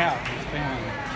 Yeah. It's been